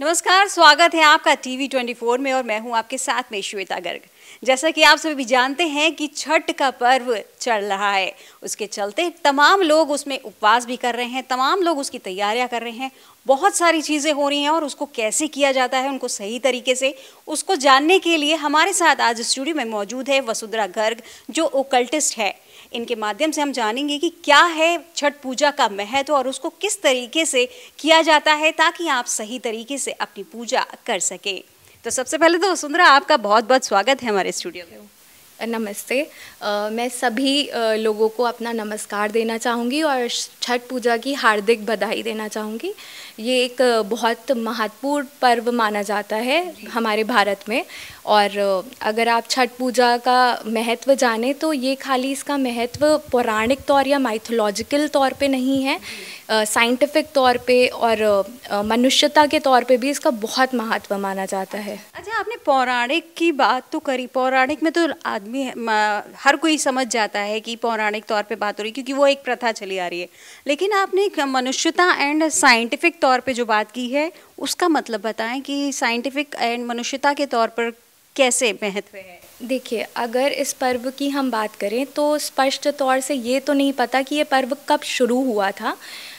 नमस्कार, स्वागत है आपका टीवी 24 में और मैं हूँ आपके साथ में श्वेता गर्ग। जैसा कि आप सभी जानते हैं कि छठ का पर्व चल रहा है। उसके चलते तमाम लोग उसमें उपवास भी कर रहे हैं, तमाम लोग उसकी तैयारियाँ कर रहे हैं। बहुत सारी चीज़ें हो रही हैं और उसको कैसे किया जाता है, उनको सही तरीके से, उसको जानने के लिए हमारे साथ आज स्टूडियो में मौजूद है वसुंधरा गर्ग, जो ओकल्टिस्ट है। इनके माध्यम से हम जानेंगे कि क्या है छठ पूजा का महत्व और उसको किस तरीके से किया जाता है ताकि आप सही तरीके से अपनी पूजा कर सकें। तो सबसे पहले तो वसुंधरा आपका बहुत बहुत स्वागत है हमारे स्टूडियो में। नमस्ते। आ, मैं सभी आ, लोगों को अपना नमस्कार देना चाहूँगी और छठ पूजा की हार्दिक बधाई देना चाहूँगी। ये एक बहुत महत्वपूर्ण पर्व माना जाता है हमारे भारत में। और अगर आप छठ पूजा का महत्व जाने तो ये खाली इसका महत्व पौराणिक तौर या माइथोलॉजिकल तौर पे नहीं है। साइंटिफिक तौर पे और मनुष्यता के तौर पे भी इसका बहुत महत्व माना जाता है। अच्छा आपने पौराणिक की बात तो करी। पौराणिक में तो आदमी हर कोई समझ जाता है कि पौराणिक तौर पे बात हो रही है क्योंकि वो एक प्रथा चली आ रही है। लेकिन आपने मनुष्यता एंड साइंटिफिक तौर पे जो बात की है उसका मतलब बताएँ कि साइंटिफिक एंड मनुष्यता के तौर पर कैसे महत्व है? देखिए अगर इस पर्व की हम बात करें तो स्पष्ट तौर से ये तो नहीं पता कि ये पर्व कब शुरू हुआ था।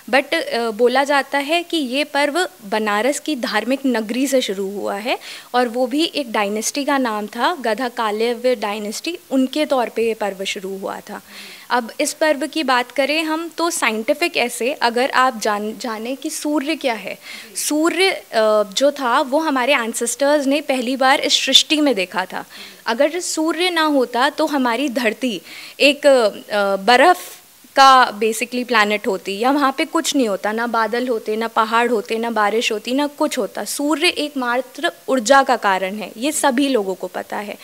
बट बोला जाता है कि ये पर्व बनारस की धार्मिक नगरी से शुरू हुआ है और वो भी एक डायनेस्टी का नाम था गधा काल्यव्य डायनेस्टी उनके तौर पे ये पर्व शुरू हुआ था। अब इस पर्व की बात करें हम तो साइंटिफिक ऐसे, अगर आप जान, जाने कि सूर्य क्या है। सूर्य जो था, वो हमारे एंसेस्टर्स ने पहली बार इस सृष्टि में देखा था। अगर सूर्य ना होता तो हमारी धरती एक बर्फ़ का बेसिकली प्लानट होती, या वहाँ पे कुछ नहीं होता, ना बादल होते, ना पहाड़ होते, ना बारिश होती, ना कुछ होता। सूर्य एकमात्र ऊर्जा का कारण है, ये सभी लोगों को पता है।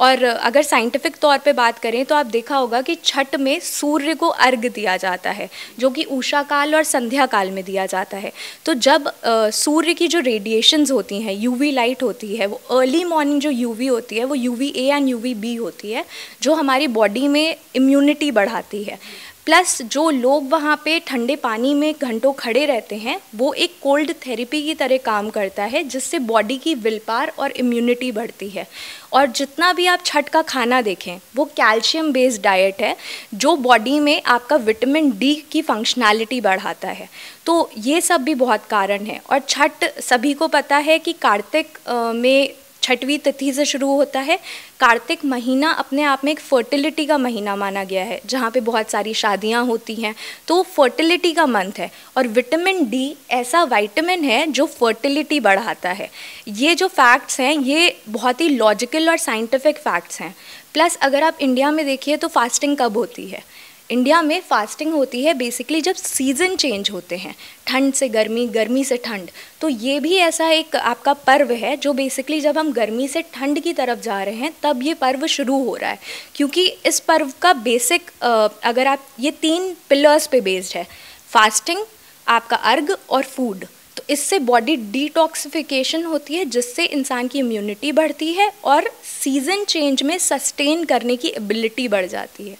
और अगर साइंटिफिक तौर पे बात करें तो आप देखा होगा कि छठ में सूर्य को अर्घ दिया जाता है, जो कि ऊषा काल और संध्या काल में दिया जाता है। तो जब सूर्य की जो रेडिएशंस होती हैं यूवी लाइट होती है, वो अर्ली मॉर्निंग जो यूवी होती है, वो UV A and UV B होती है, जो हमारी बॉडी में इम्यूनिटी बढ़ाती है। प्लस जो लोग वहाँ पे ठंडे पानी में घंटों खड़े रहते हैं, वो एक कोल्ड थेरेपी की तरह काम करता है, जिससे बॉडी की विल पार और इम्यूनिटी बढ़ती है। और जितना भी आप छठ का खाना देखें, वो कैल्शियम बेस्ड डाइट है, जो बॉडी में आपका विटामिन डी की फंक्शनैलिटी बढ़ाता है। तो ये सब भी बहुत कारण है। और छठ सभी को पता है कि कार्तिक में छठवीं तिथि से शुरू होता है। कार्तिक महीना अपने आप में एक फर्टिलिटी का महीना माना गया है, जहाँ पे बहुत सारी शादियाँ होती हैं। तो फर्टिलिटी का मंथ है और विटामिन डी ऐसा वाइटामिन है जो फर्टिलिटी बढ़ाता है। ये जो फैक्ट्स हैं, ये बहुत ही लॉजिकल और साइंटिफिक फैक्ट्स हैं। प्लस अगर आप इंडिया में देखिए तो फास्टिंग कब होती है? इंडिया में फास्टिंग होती है बेसिकली जब सीज़न चेंज होते हैं, ठंड से गर्मी गर्मी से ठंड तो ये भी ऐसा एक आपका पर्व है जो बेसिकली जब हम गर्मी से ठंड की तरफ़ जा रहे हैं, तब ये पर्व शुरू हो रहा है। क्योंकि इस पर्व का बेसिक अगर आप ये तीन पिलर्स पे बेस्ड है फास्टिंग आपका अर्घ और फ़ूड तो इससे बॉडी डिटॉक्सिफिकेशन होती है, जिससे इंसान की इम्यूनिटी बढ़ती है और सीज़न चेंज में सस्टेन करने की एबिलिटी बढ़ जाती है।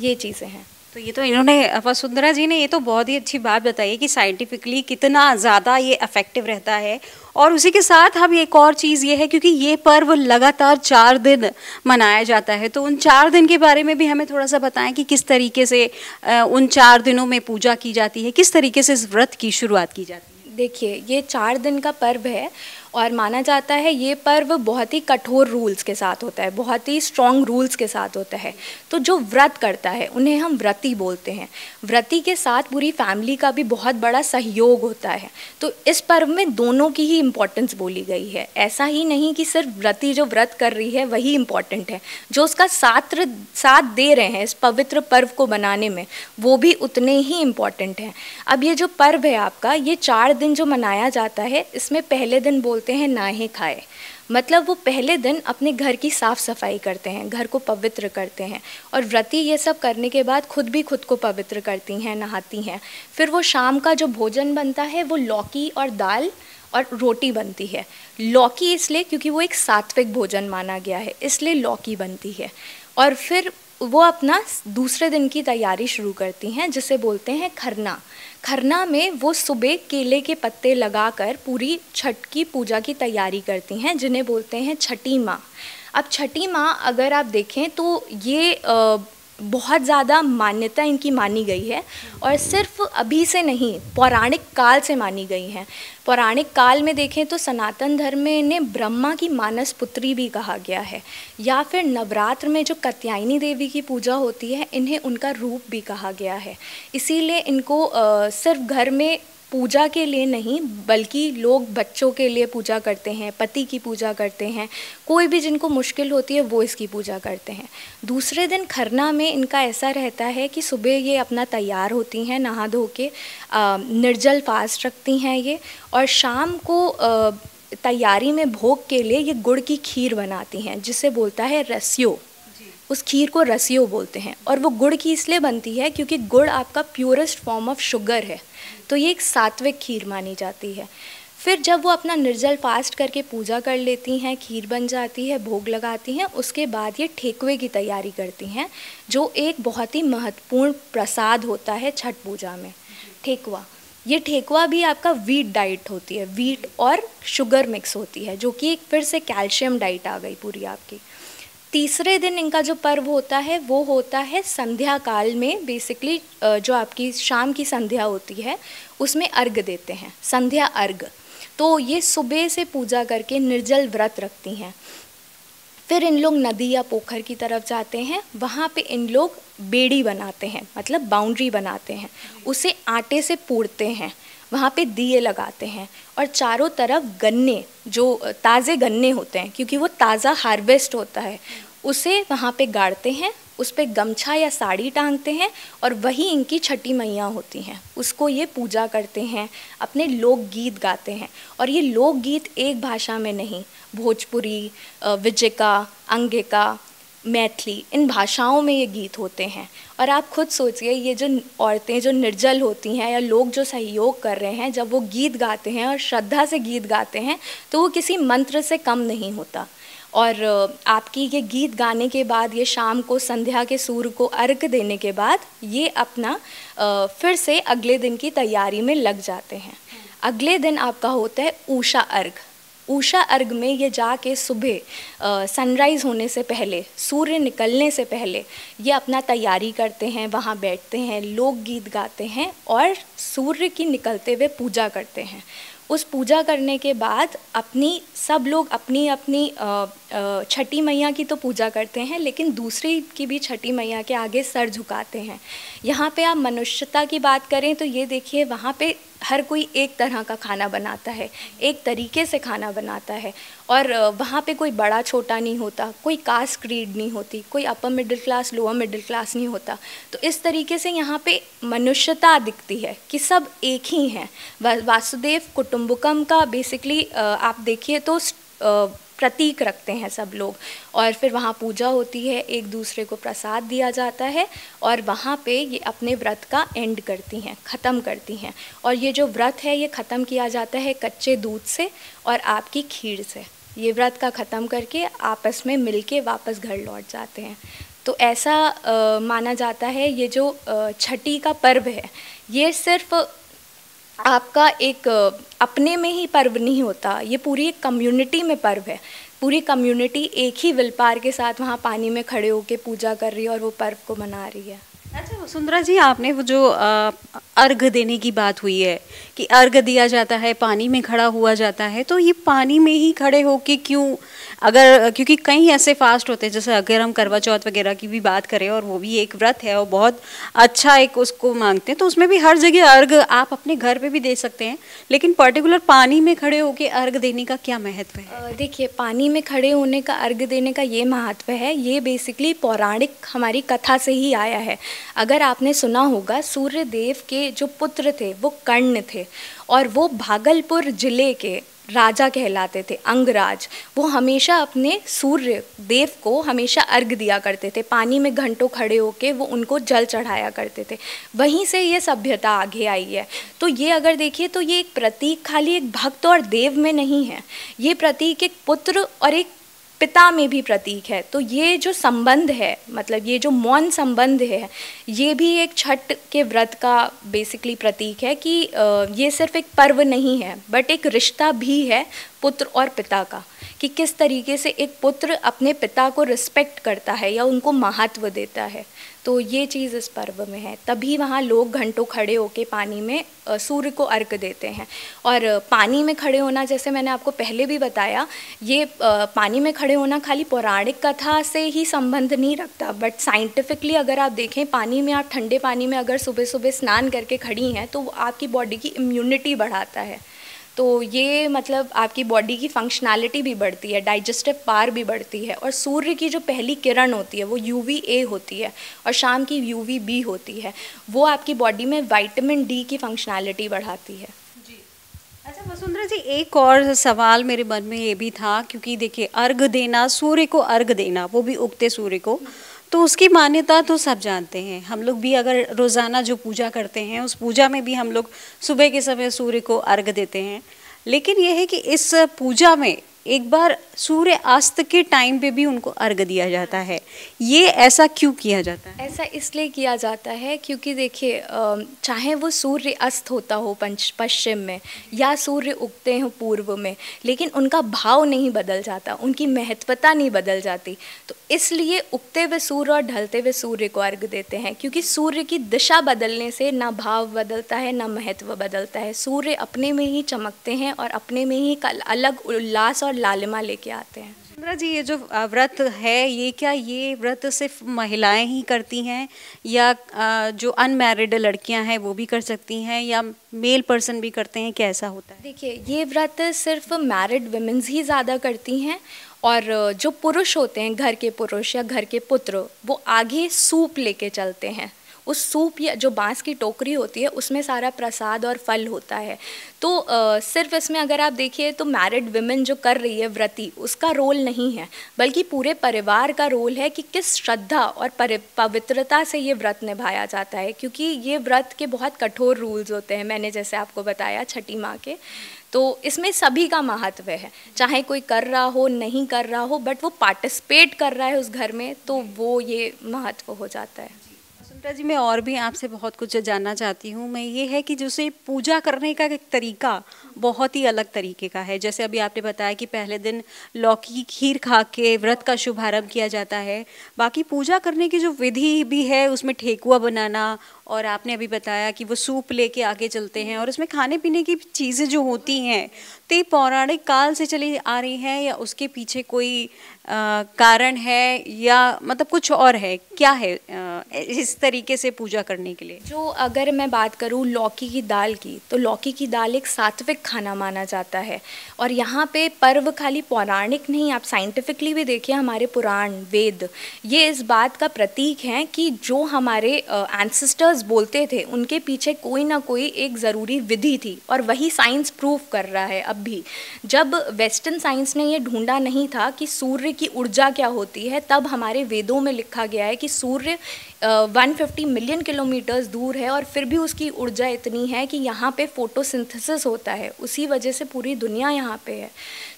ये चीज़ें हैं। तो ये तो इन्होंने, वसुंधरा जी ने ये तो बहुत ही अच्छी बात बताई कि साइंटिफिकली कितना ज़्यादा ये अफेक्टिव रहता है। और उसी के साथ हम एक और चीज़ ये है, क्योंकि ये पर्व लगातार चार दिन मनाया जाता है। तो उन चार दिन के बारे में भी हमें थोड़ा सा बताएँ कि किस तरीके से उन चार दिनों में पूजा की जाती है, किस तरीके से इस व्रत की शुरुआत की जाती है। देखिए, ये चार दिन का पर्व है और माना जाता है ये पर्व बहुत ही कठोर रूल्स के साथ होता है, बहुत ही स्ट्रॉन्ग रूल्स के साथ होता है। तो जो व्रत करता है, उन्हें हम व्रती बोलते हैं। व्रती के साथ पूरी फैमिली का भी बहुत बड़ा सहयोग होता है। तो इस पर्व में दोनों की ही इम्पोर्टेंस बोली गई है। ऐसा ही नहीं कि सिर्फ़ व्रती जो व्रत कर रही है, वही इंपॉर्टेंट है। जो उसका साथ साथ दे रहे हैं इस पवित्र पर्व को बनाने में, वो भी उतने ही इंपॉर्टेंट हैं। अब ये जो पर्व है आपका, ये चार दिन जो मनाया जाता है, इसमें पहले दिन बोल बोलते हैं नाहे खाए। मतलब वो पहले दिन अपने घर की साफ़ सफ़ाई करते हैं, घर को पवित्र करते हैं और व्रती ये सब करने के बाद खुद भी खुद को पवित्र करती हैं, नहाती हैं। फिर वो शाम का जो भोजन बनता है, वो लौकी और दाल और रोटी बनती है। लौकी इसलिए क्योंकि वो एक सात्विक भोजन माना गया है, इसलिए लौकी बनती है। और फिर वो अपना दूसरे दिन की तैयारी शुरू करती हैं, जिसे बोलते हैं खरना। खरना में वो सुबह केले के पत्ते लगाकर पूरी छठ की पूजा की तैयारी करती हैं जिन्हें बोलते हैं छठी माँ। अब छठी माँ अगर आप देखें तो ये आ, बहुत ज़्यादा मान्यता इनकी मानी गई है और सिर्फ़ अभी से नहीं पौराणिक काल से मानी गई हैं। पौराणिक काल में देखें तो सनातन धर्म में इन्हें ब्रह्मा की मानस पुत्री भी कहा गया है या फिर नवरात्र में जो कत्यायनी देवी की पूजा होती है इन्हें उनका रूप भी कहा गया है। इसीलिए इनको आ, सिर्फ़ घर में पूजा के लिए नहीं बल्कि लोग बच्चों के लिए पूजा करते हैं पति की पूजा करते हैं। कोई भी जिनको मुश्किल होती है वो इसकी पूजा करते हैं। दूसरे दिन खरना में इनका ऐसा रहता है कि सुबह ये अपना तैयार होती हैं नहा धो के निर्जल फास्ट रखती हैं ये और शाम को तैयारी में भोग के लिए ये गुड़ की खीर बनाती हैं जिसे बोलता है रसियो। उस खीर को रसियो बोलते हैं और वो गुड़ की इसलिए बनती है क्योंकि गुड़ आपका प्योरेस्ट फॉर्म ऑफ़ शुगर है। तो ये एक सात्विक खीर मानी जाती है। फिर जब वो अपना निर्जल फास्ट करके पूजा कर लेती हैं, खीर बन जाती है, भोग लगाती हैं, उसके बाद ये ठेकुए की तैयारी करती हैं, जो एक बहुत ही महत्वपूर्ण प्रसाद होता है छठ पूजा में ठेकुआ ये ठेकुआ भी आपका वीट डाइट होती है वीट और शुगर मिक्स होती है, जो कि एक फिर से कैल्शियम डाइट आ गई पूरी आपकी। तीसरे दिन इनका जो पर्व होता है, वो होता है संध्या काल में बेसिकली जो आपकी शाम की संध्या होती है, उसमें अर्घ देते हैं, संध्या अर्घ। तो ये सुबह से पूजा करके निर्जल व्रत रखती हैं। फिर इन लोग नदी या पोखर की तरफ़ जाते हैं, वहाँ पे इन लोग बेड़ी बनाते हैं मतलब बाउंड्री बनाते हैं, उसे आटे से पूरते हैं। वहाँ पे दिए लगाते हैं और चारों तरफ़ गन्ने, जो ताज़े गन्ने होते हैं, क्योंकि वो ताज़ा हार्वेस्ट होता है, उसे वहाँ पे गाड़ते हैं, उस पर गमछा या साड़ी टांगते हैं और वही इनकी छठी मैया होती हैं। उसको ये पूजा करते हैं, अपने लोकगीत गाते हैं। और ये लोकगीत एक भाषा में नहीं, भोजपुरी विजिका, अंगिका मैथिली, इन भाषाओं में ये गीत होते हैं। और आप खुद सोचिए, ये जो औरतें जो निर्जल होती हैं या लोग जो सहयोग कर रहे हैं, जब वो गीत गाते हैं और श्रद्धा से गीत गाते हैं तो वो किसी मंत्र से कम नहीं होता। और आपकी ये गीत गाने के बाद, ये शाम को, संध्या के सूर्य को अर्घ देने के बाद, ये अपना फिर से अगले दिन की तैयारी में लग जाते हैं। अगले दिन आपका होता है ऊषा अर्घ। ऊषा अर्घ में ये जाके सुबह सनराइज़ होने से पहले, सूर्य निकलने से पहले ये अपना तैयारी करते हैं, वहाँ बैठते हैं लोक गीत गाते हैं और सूर्य की निकलते हुए पूजा करते हैं। उस पूजा करने के बाद अपनी, सब लोग अपनी अपनी छठी मैया की तो पूजा करते हैं, लेकिन दूसरी की भी छठी मैया के आगे सर झुकाते हैं। यहाँ पे आप मनुष्यता की बात करें तो ये देखिए, वहाँ पे हर कोई एक तरह का खाना बनाता है, एक तरीके से खाना बनाता है और वहाँ पे कोई बड़ा छोटा नहीं होता, कोई कास्ट क्रीड नहीं होती, कोई upper middle class lower middle class नहीं होता। तो इस तरीके से यहाँ पे मनुष्यता दिखती है कि सब एक ही हैं। वासुदेव कुटुम्बकम का बेसिकली आप देखिए तो प्रतीक रखते हैं सब लोग। और फिर वहाँ पूजा होती है एक दूसरे को प्रसाद दिया जाता है और वहाँ पे ये अपने व्रत का एंड करती हैं ख़त्म करती हैं। और ये जो व्रत है ये ख़त्म किया जाता है कच्चे दूध से और आपकी खीर से। ये व्रत का ख़त्म करके आपस में मिल के वापस घर लौट जाते हैं। तो ऐसा आ, माना जाता है ये जो छठी का पर्व है ये सिर्फ़ आपका एक अपने में ही पर्व नहीं होता, ये पूरी एक कम्युनिटी में पर्व है। पूरी कम्युनिटी एक ही विलपार के साथ वहाँ पानी में खड़े होकर पूजा कर रही है और वो पर्व को मना रही है। अच्छा वसुंधरा जी, आपने वो जो अर्घ देने की बात हुई है कि अर्घ दिया जाता है, पानी में खड़ा हुआ जाता है तो ये पानी में ही खड़े होके क्यों अगर, क्योंकि कई ऐसे फास्ट होते हैं, जैसे अगर हम करवा चौथ वगैरह की भी बात करें और वो भी एक व्रत है और बहुत अच्छा एक उसको मांगते हैं तो उसमें भी हर जगह अर्घ आप अपने घर पे भी दे सकते हैं, लेकिन पर्टिकुलर पानी में खड़े होकर अर्घ देने का क्या महत्व है? देखिए, पानी में खड़े होने का, अर्घ देने का ये महत्व है, ये बेसिकली पौराणिक हमारी कथा से ही आया है। अगर आपने सुना होगा सूर्य देव के जो पुत्र थे, वो कर्ण थे, और वो भागलपुर ज़िले के राजा कहलाते थे, अंगराज। वो हमेशा अपने सूर्य देव को हमेशा अर्घ दिया करते थे। पानी में घंटों खड़े होके वो उनको जल चढ़ाया करते थे। वहीं से ये सभ्यता आगे आई है। तो ये अगर देखिए तो ये एक प्रतीक, खाली एक भक्त और देव में नहीं है। ये प्रतीक एक पुत्र और एक पिता में भी प्रतीक है। तो ये जो संबंध है मतलब ये जो मौन संबंध है, ये भी एक छठ के व्रत का बेसिकली प्रतीक है कि ये सिर्फ़ एक पर्व नहीं है बट एक रिश्ता भी है पुत्र और पिता का, कि किस तरीके से एक पुत्र अपने पिता को रिस्पेक्ट करता है या उनको महत्व देता है। तो ये चीज़ इस पर्व में है। तभी वहाँ लोग घंटों खड़े होकर पानी में सूर्य को अर्घ देते हैं। और पानी में खड़े होना, जैसे मैंने आपको पहले भी बताया, ये पानी में खड़े होना खाली पौराणिक कथा से ही संबंध नहीं रखता। बट साइंटिफिकली अगर आप देखें, पानी में, आप ठंडे पानी में अगर सुबह सुबह स्नान करके खड़ी हैं तो आपकी बॉडी की इम्यूनिटी बढ़ाता है। तो ये मतलब आपकी बॉडी की फंक्शनैलिटी भी बढ़ती है डाइजेस्टिव पार भी बढ़ती है और सूर्य की जो पहली किरण होती है वो यू ए होती है और शाम की यू बी होती है, वो आपकी बॉडी में वाइटामिन डी की फंक्शनैलिटी बढ़ाती है। अच्छा वसुंधरा जी, एक और सवाल मेरे मन में ये भी था, क्योंकि देखिए, अर्घ देना सूर्य को अर्घ देना, वो भी उगते सूर्य को। तो उसकी मान्यता तो सब जानते हैं। हम लोग भी अगर रोज़ाना जो पूजा करते हैं, उस पूजा में भी हम लोग सुबह के समय सूर्य को अर्घ देते हैं। लेकिन यह है कि इस पूजा में एक बार सूर्य अस्त के टाइम पे भी उनको अर्घ दिया जाता है। ये ऐसा क्यों किया जाता है? ऐसा इसलिए किया जाता है क्योंकि देखिए चाहे वो सूर्य अस्त होता हो पंच, पश्चिम में या सूर्य उगते हो पूर्व में, लेकिन उनका भाव नहीं बदल जाता, उनकी महत्वता नहीं बदल जाती। तो इसलिए उगते हुए सूर्य और ढलते हुए सूर्य को अर्घ देते हैं क्योंकि सूर्य की दिशा बदलने से ना भाव बदलता है, ना महत्व बदलता है। सूर्य अपने में ही चमकते हैं और अपने में ही अलग उल्लास और लालिमा लेके आते हैं। सुंदरा जी ये जो व्रत है ये क्या ये व्रत सिर्फ़ महिलाएँ ही करती हैं? या जो अनमैरिड लड़कियाँ हैं वो भी कर सकती हैं? या मेल पर्सन भी करते हैं? कैसा होता है? देखिए ये व्रत सिर्फ़ मैरिड वुमेंस ही ज़्यादा करती हैं और जो पुरुष होते हैं घर के पुरुष या घर के पुत्र वो आगे सूप लेके चलते हैं। उस सूप या जो बाँस की टोकरी होती है उसमें सारा प्रसाद और फल होता है। तो आ, सिर्फ़ इसमें अगर आप देखिए तो मैरिड वुमेन जो कर रही है व्रती उसका रोल नहीं है बल्कि पूरे परिवार का रोल है कि किस श्रद्धा और पवित्रता से ये व्रत निभाया जाता है क्योंकि ये व्रत के बहुत कठोर रूल्स होते हैं मैंने जैसे आपको बताया छठी माँ के। तो इसमें सभी का महत्व है चाहे कोई कर रहा हो नहीं कर रहा हो बट वो पार्टिसिपेट कर रहा है उस घर में तो वो ये महत्व हो जाता है। सुनता जी, मैं और भी आपसे बहुत कुछ जानना चाहती हूँ। मैं ये है कि जैसे पूजा करने का एक तरीका बहुत ही अलग तरीके का है। जैसे अभी आपने बताया कि पहले दिन लौकी खीर खा के व्रत का शुभारंभ किया जाता है। बाकी पूजा करने की जो विधि भी है, उसमें ठेकुआ बनाना और आपने अभी बताया कि वो सूप लेके आगे चलते हैं और उसमें खाने पीने की चीज़ें जो होती हैं तो पौराणिक काल से चली आ रही हैं या उसके पीछे कोई आ, कारण है या मतलब कुछ और है? क्या है आ, इस तरीके से पूजा करने के लिए? जो अगर मैं बात करूँ लौकी की दाल की तो लौकी की दाल एक सात्विक खाना माना जाता है। और यहाँ पे पर्व खाली पौराणिक नहीं आप साइंटिफिकली भी देखिए हमारे पुराण वेद ये इस बात का प्रतीक हैं कि जो हमारे एंसेस्टर्स बोलते थे उनके पीछे कोई ना कोई एक ज़रूरी विधि थी। और वही साइंस प्रूव कर रहा है। अब भी। जब वेस्टर्न साइंस ने ये ढूंढा नहीं था कि सूर्य की ऊर्जा क्या होती है, तब हमारे वेदों में लिखा गया है कि सूर्य वन फिफ्टी मिलियन किलोमीटर्स दूर है और फिर भी उसकी ऊर्जा इतनी है कि यहाँ पे फोटोसिंथेसिस होता है। उसी वजह से पूरी दुनिया यहाँ पे है।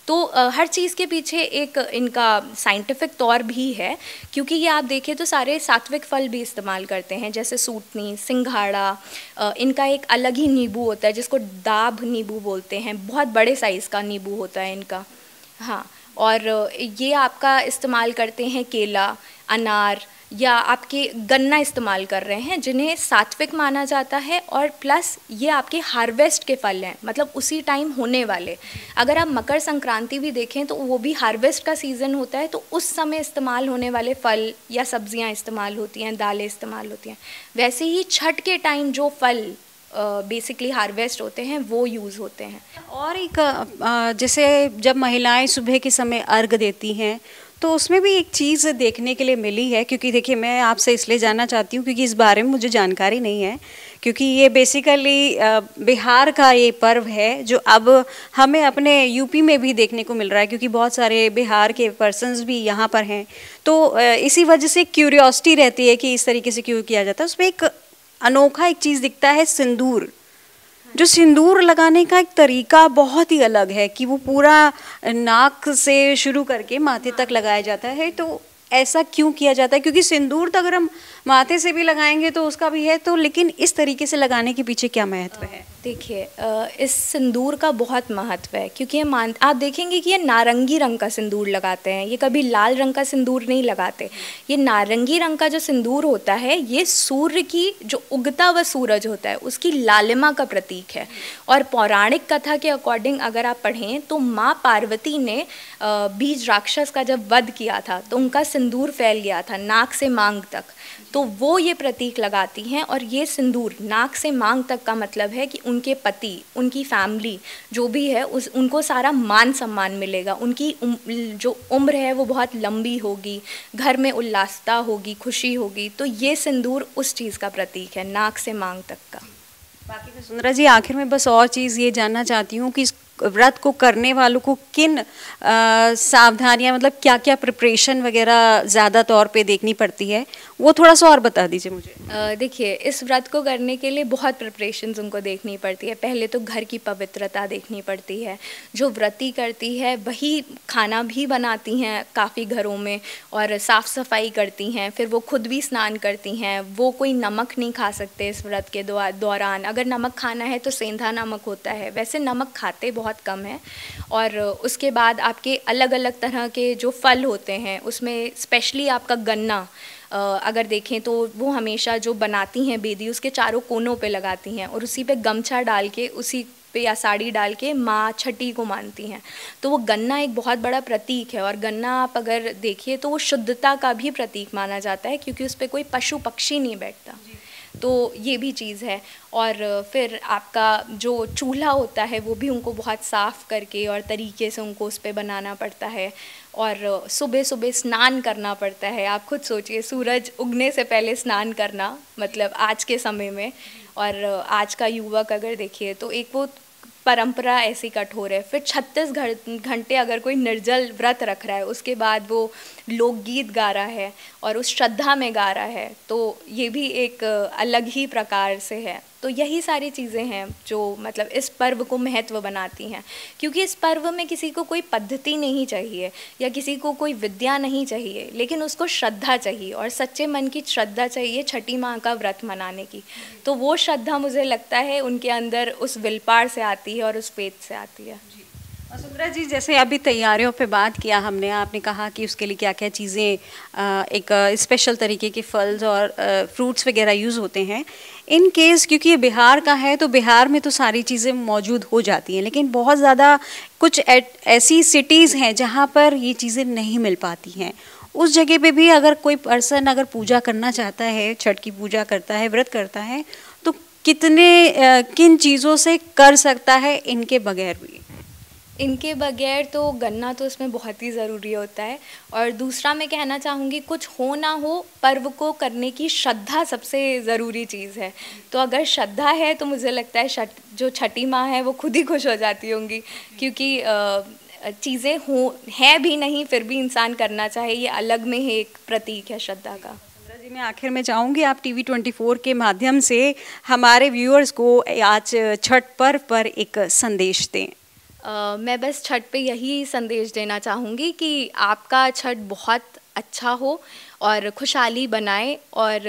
तो हर चीज़ के पीछे एक इनका साइंटिफिक तौर भी है, क्योंकि ये आप देखें तो सारे सात्विक फल भी इस्तेमाल करते हैं, जैसे सूटनी, सिंघाड़ा इनका एक अलग ही नींबू होता है, जिसको दाब नींबू बोलते हैं, बहुत बड़े साइज़ का नींबू होता है इनका। हाँ और ये आपका इस्तेमाल करते हैं केला, अनार या आपके गन्ना इस्तेमाल कर रहे हैं जिन्हें सात्विक माना जाता है और प्लस ये आपके हार्वेस्ट के फल हैं मतलब उसी टाइम होने वाले। अगर आप मकर संक्रांति भी देखें तो वो भी हार्वेस्ट का सीज़न होता है तो उस समय इस्तेमाल होने वाले फल या सब्ज़ियाँ इस्तेमाल होती हैं दालें इस्तेमाल होती हैं। वैसे ही छठ के टाइम जो फल बेसिकली uh, हार्वेस्ट होते हैं वो यूज़ होते हैं। और एक जैसे जब महिलाएँ सुबह के समय अर्घ देती हैं तो उसमें भी एक चीज़ देखने के लिए मिली है, क्योंकि देखिए मैं आपसे इसलिए जानना चाहती हूँ क्योंकि इस बारे में मुझे जानकारी नहीं है, क्योंकि ये बेसिकली बिहार का ये पर्व है, जो अब हमें अपने यूपी में भी देखने को मिल रहा है, क्योंकि बहुत सारे बिहार के पर्सनस भी यहाँ पर हैं। तो इसी वजह से क्यूरियोसिटी रहती है कि इस तरीके से क्यों किया जाता है। उसमें एक अनोखा एक चीज़ दिखता है, सिंदूर। जो सिंदूर लगाने का एक तरीका बहुत ही अलग है कि वो पूरा नाक से शुरू करके माथे तक लगाया जाता है तो ऐसा क्यों किया जाता है? क्योंकि सिंदूर तो अगर हम माथे से भी लगाएँगे तो उसका भी है तो लेकिन इस तरीके से लगाने के पीछे क्या महत्व है? देखिए इस सिंदूर का बहुत महत्व है, क्योंकि ये मान, आप देखेंगे कि ये नारंगी रंग का सिंदूर लगाते हैं, ये कभी लाल रंग का सिंदूर नहीं लगाते। ये नारंगी रंग का जो सिंदूर होता है, ये सूर्य की जो उगता हुआ सूरज होता है, उसकी लालिमा का प्रतीक है। और पौराणिक कथा के अकॉर्डिंग अगर आप पढ़ें तो माँ पार्वती ने बीज राक्षस का जब वध किया था तो उनका सिंदूर फैल गया था, नाक से मांग तक। तो वो ये प्रतीक लगाती हैं और ये सिंदूर नाक से मांग तक का मतलब है कि उनके पति उनकी फैमिली जो भी है उस उनको सारा मान सम्मान मिलेगा। उनकी उम, जो उम्र है वो बहुत लंबी होगी घर में उल्लासता होगी खुशी होगी तो ये सिंदूर उस चीज़ का प्रतीक है नाक से मांग तक का। बाकी सुंदरा जी आखिर में बस और चीज़ ये जानना चाहती हूँ कि व्रत को करने वालों को किन सावधानियाँ मतलब क्या क्या प्रिपरेशन वगैरह ज़्यादा तौर पे देखनी पड़ती है? वो थोड़ा सा और बता दीजिए मुझे। देखिए, इस व्रत को करने के लिए बहुत प्रिपरेशन उनको देखनी पड़ती है। पहले तो घर की पवित्रता देखनी पड़ती है। जो व्रती करती है, वही खाना भी बनाती हैं काफ़ी घरों में और साफ़ सफ़ाई करती हैं। फिर वो खुद भी स्नान करती हैं। वो कोई नमक नहीं खा सकते इस व्रत के दौरान। अगर नमक खाना है तो सेंधा नमक होता है। वैसे नमक खाते बहुत कम है और उसके बाद आपके अलग अलग तरह के जो फल होते हैं, उसमें स्पेशली आपका गन्ना अगर देखें तो वो हमेशा जो बनाती हैं बेदी उसके चारों कोनों पे लगाती हैं और उसी पे गमछा डाल के उसी पे या साड़ी डाल के माँ छठी को मानती हैं। तो वो गन्ना एक बहुत बड़ा प्रतीक है और गन्ना आप अगर देखिए तो वो शुद्धता का भी प्रतीक माना जाता है क्योंकि उस पर कोई पशु पक्षी नहीं बैठता। तो ये भी चीज़ है और फिर आपका जो चूल्हा होता है वो भी उनको बहुत साफ़ करके और तरीके से उनको उस पर बनाना पड़ता है। और सुबह सुबह स्नान करना पड़ता है। आप खुद सोचिए, सूरज उगने से पहले स्नान करना मतलब आज के समय में। और आज का युवक अगर देखिए तो एक वो परंपरा ऐसी कठोर है फिर छत्तीस घंटे अगर कोई निर्जल व्रत रख रहा है, उसके बाद वो लोकगीत गा रहा है और उस श्रद्धा में गा रहा है तो ये भी एक अलग ही प्रकार से है। तो यही सारी चीज़ें हैं जो मतलब इस पर्व को महत्व बनाती हैं। क्योंकि इस पर्व में किसी को कोई पद्धति नहीं चाहिए या किसी को कोई विद्या नहीं चाहिए, लेकिन उसको श्रद्धा चाहिए और सच्चे मन की श्रद्धा चाहिए छठी माँ का व्रत मनाने की। तो वो श्रद्धा मुझे लगता है उनके अंदर उस विलपार से आती है और उस पेत से आती है। वसुंधरा जी, जैसे अभी तैयारियों पे बात किया हमने, आपने कहा कि उसके लिए क्या क्या चीज़ें एक स्पेशल तरीके के फल्स और फ्रूट्स वगैरह यूज़ होते हैं। इन केस क्योंकि ये बिहार का है तो बिहार में तो सारी चीज़ें मौजूद हो जाती हैं, लेकिन बहुत ज़्यादा कुछ ऐसी सिटीज़ हैं जहाँ पर ये चीज़ें नहीं मिल पाती हैं। उस जगह पे भी अगर कोई पर्सन अगर पूजा करना चाहता है, छठ की पूजा करता है, व्रत करता है तो कितने किन चीज़ों से कर सकता है, इनके बगैर भी। इनके बगैर तो गन्ना तो इसमें बहुत ही ज़रूरी होता है। और दूसरा मैं कहना चाहूँगी, कुछ हो ना हो, पर्व को करने की श्रद्धा सबसे ज़रूरी चीज़ है। तो अगर श्रद्धा है तो मुझे लगता है शट जो छठी माँ है, वो खुद ही खुश हो जाती होंगी। क्योंकि चीज़ें हो, हैं भी नहीं, फिर भी इंसान करना चाहे, ये अलग में ही एक प्रतीक है श्रद्धा का। जी, मैं आखिर में चाहूँगी, आप टी वी ट्वेंटी फोर के माध्यम से हमारे व्यूअर्स को आज छठ पर्व पर एक संदेश दें। मैं बस छठ पे यही संदेश देना चाहूँगी कि आपका छठ बहुत अच्छा हो और खुशहाली बनाए और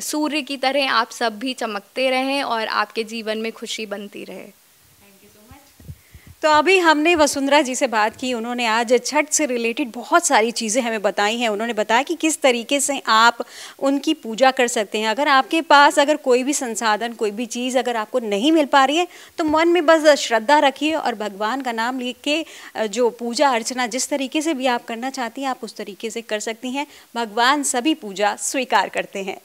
सूर्य की तरह आप सब भी चमकते रहें और आपके जीवन में खुशी बनती रहे। तो अभी हमने वसुंधरा जी से बात की, उन्होंने आज छठ से रिलेटेड बहुत सारी चीज़ें हमें बताई हैं। उन्होंने बताया कि किस तरीके से आप उनकी पूजा कर सकते हैं। अगर आपके पास अगर कोई भी संसाधन, कोई भी चीज़ अगर आपको नहीं मिल पा रही है तो मन में बस श्रद्धा रखिए और भगवान का नाम लिख के जो पूजा अर्चना जिस तरीके से भी आप करना चाहती हैं, आप उस तरीके से कर सकती हैं। भगवान सभी पूजा स्वीकार करते हैं।